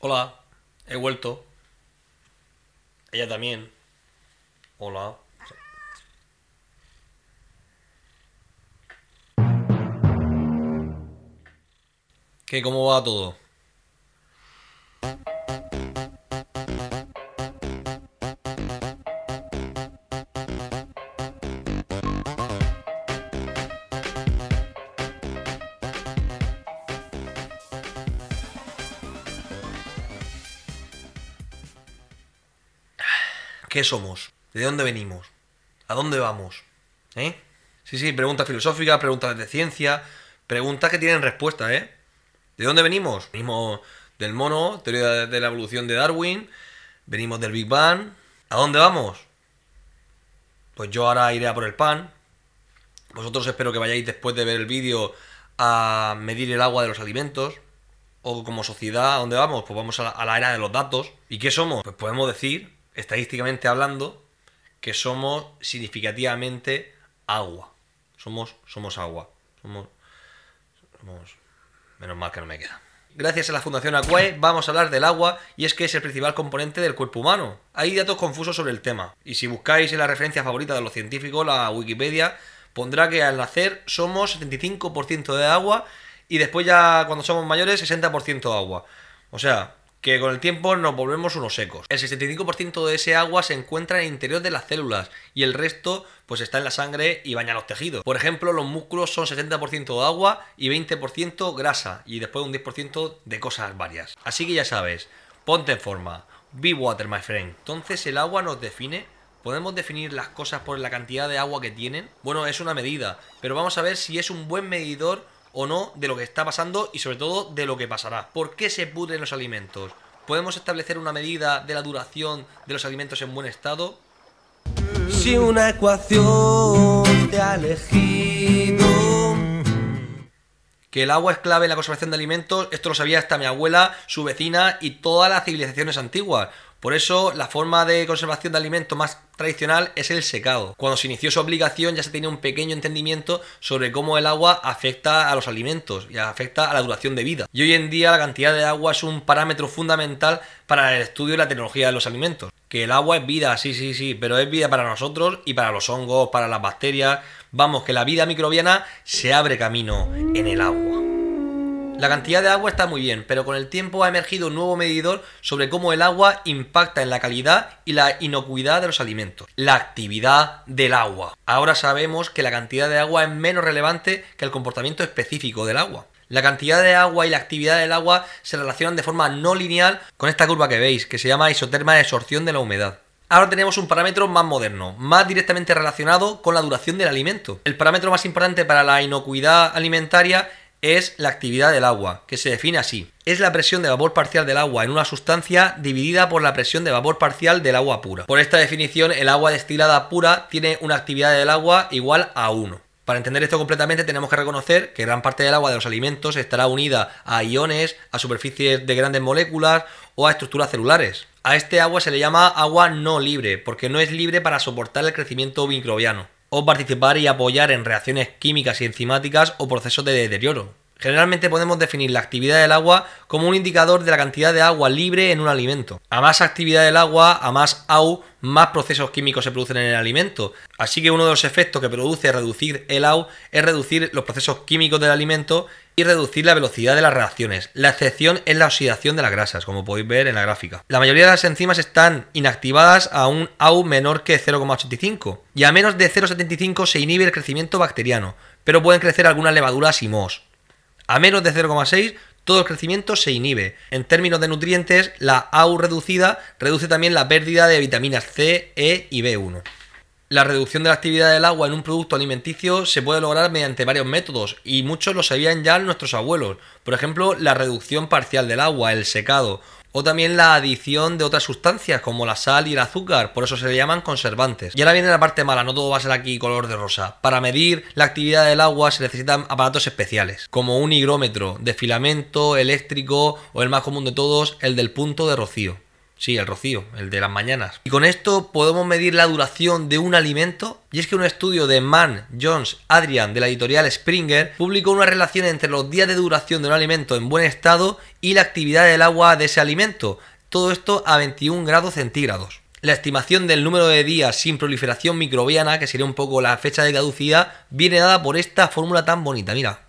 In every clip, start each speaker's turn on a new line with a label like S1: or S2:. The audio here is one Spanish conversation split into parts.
S1: Hola, he vuelto. Ella también. Hola. ¿Qué? ¿Cómo va todo? ¿Qué somos? ¿De dónde venimos? ¿A dónde vamos? ¿Eh? Sí, sí, preguntas filosóficas, preguntas de ciencia, preguntas que tienen respuesta, ¿eh? ¿De dónde venimos? Venimos del mono, teoría de la evolución de Darwin, venimos del Big Bang. ¿A dónde vamos? Pues yo ahora iré a por el pan. Vosotros espero que vayáis después de ver el vídeo a medir el agua de los alimentos. O como sociedad, ¿a dónde vamos? Pues vamos a la, a la era de los datos. ¿Y qué somos? Pues podemos decir estadísticamente hablando, que somos significativamente agua. Somos, somos agua. Somos, somos... Menos mal que no me queda. Gracias a la Fundación Aquae vamos a hablar del agua y es que es el principal componente del cuerpo humano. Hay datos confusos sobre el tema y si buscáis en la referencia favorita de los científicos, la Wikipedia, pondrá que al nacer somos 75% de agua y después ya cuando somos mayores 60% agua. O sea, que con el tiempo nos volvemos unos secos. El 65% de ese agua se encuentra en el interior de las células y el resto pues está en la sangre y baña los tejidos. Por ejemplo, los músculos son 60% de agua y 20% grasa y después un 10% de cosas varias. Así que ya sabes, ponte en forma. Be water, my friend. Entonces, ¿el agua nos define? ¿Podemos definir las cosas por la cantidad de agua que tienen? Bueno, es una medida, pero vamos a ver si es un buen medidor o no de lo que está pasando y sobre todo de lo que pasará. ¿Por qué se pudren los alimentos? ¿Podemos establecer una medida de la duración de los alimentos en buen estado?
S2: Si una ecuación te ha elegido.
S1: Que el agua es clave en la conservación de alimentos, esto lo sabía hasta mi abuela, su vecina y todas las civilizaciones antiguas. Por eso, la forma de conservación de alimentos más tradicional es el secado. Cuando se inició su aplicación ya se tenía un pequeño entendimiento sobre cómo el agua afecta a los alimentos y afecta a la duración de vida. Y hoy en día la cantidad de agua es un parámetro fundamental para el estudio de la tecnología de los alimentos. Que el agua es vida, sí, sí, sí, pero es vida para nosotros y para los hongos, para las bacterias. Vamos, que la vida microbiana se abre camino en el agua. La cantidad de agua está muy bien, pero con el tiempo ha emergido un nuevo medidor sobre cómo el agua impacta en la calidad y la inocuidad de los alimentos. La actividad del agua. Ahora sabemos que la cantidad de agua es menos relevante que el comportamiento específico del agua. La cantidad de agua y la actividad del agua se relacionan de forma no lineal con esta curva que veis, que se llama isoterma de absorción de la humedad. Ahora tenemos un parámetro más moderno, más directamente relacionado con la duración del alimento. El parámetro más importante para la inocuidad alimentaria es la actividad del agua, que se define así. Es la presión de vapor parcial del agua en una sustancia dividida por la presión de vapor parcial del agua pura. Por esta definición, el agua destilada pura tiene una actividad del agua igual a 1. Para entender esto completamente tenemos que reconocer que gran parte del agua de los alimentos estará unida a iones, a superficies de grandes moléculas o a estructuras celulares. A este agua se le llama agua no libre, porque no es libre para soportar el crecimiento microbiano o participar y apoyar en reacciones químicas y enzimáticas o procesos de deterioro. Generalmente podemos definir la actividad del agua como un indicador de la cantidad de agua libre en un alimento. A más actividad del agua, a más AU, más procesos químicos se producen en el alimento. Así que uno de los efectos que produce reducir el AU es reducir los procesos químicos del alimento y reducir la velocidad de las reacciones. La excepción es la oxidación de las grasas, como podéis ver en la gráfica. La mayoría de las enzimas están inactivadas a un AU menor que 0,85 y a menos de 0,75 se inhibe el crecimiento bacteriano, pero pueden crecer algunas levaduras y mohos. A menos de 0,6 todo el crecimiento se inhibe. En términos de nutrientes, la AU reducida reduce también la pérdida de vitaminas C, E y B1. La reducción de la actividad del agua en un producto alimenticio se puede lograr mediante varios métodos y muchos lo sabían ya nuestros abuelos. Por ejemplo, la reducción parcial del agua, el secado, o también la adición de otras sustancias como la sal y el azúcar, por eso se le llaman conservantes. Y ahora viene la parte mala, no todo va a ser aquí color de rosa. Para medir la actividad del agua se necesitan aparatos especiales, como un higrómetro de filamento eléctrico o el más común de todos, el del punto de rocío. Sí, el rocío, el de las mañanas. Y con esto podemos medir la duración de un alimento. Y es que un estudio de Mann, Jones, Adrian de la editorial Springer publicó una relación entre los días de duración de un alimento en buen estado y la actividad del agua de ese alimento. Todo esto a 21 grados centígrados. La estimación del número de días sin proliferación microbiana, que sería un poco la fecha de caducidad, viene dada por esta fórmula tan bonita. Mira.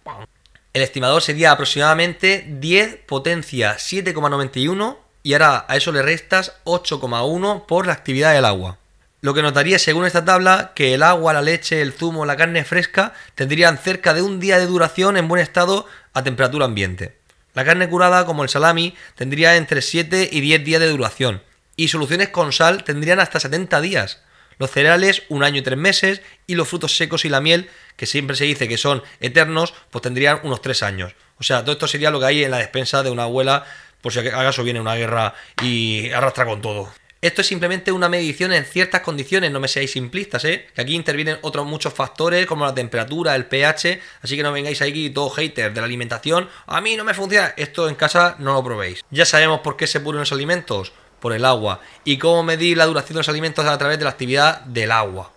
S1: El estimador sería aproximadamente 10 potencia 7,91 y ahora a eso le restas 8,1 por la actividad del agua. Lo que notaría según esta tabla que el agua, la leche, el zumo, la carne fresca tendrían cerca de un día de duración en buen estado a temperatura ambiente. La carne curada, como el salami, tendría entre 7 y 10 días de duración. Y soluciones con sal tendrían hasta 70 días. Los cereales, un año y tres meses. Y los frutos secos y la miel, que siempre se dice que son eternos, pues tendrían unos 3 años. O sea, todo esto sería lo que hay en la despensa de una abuela por si acaso viene una guerra y arrastra con todo. Esto es simplemente una medición en ciertas condiciones, no me seáis simplistas, ¿eh? Que aquí intervienen otros muchos factores como la temperatura, el pH, así que no vengáis aquí todos haters de la alimentación. A mí no me funciona, esto en casa no lo probéis. Ya sabemos por qué se puren los alimentos, por el agua. Y cómo medir la duración de los alimentos a través de la actividad del agua.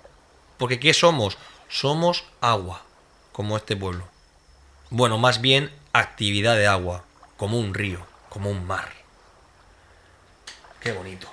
S1: Porque ¿qué somos? Somos agua, como este pueblo. Bueno, más bien actividad de agua, como un río como un mar. Qué bonito.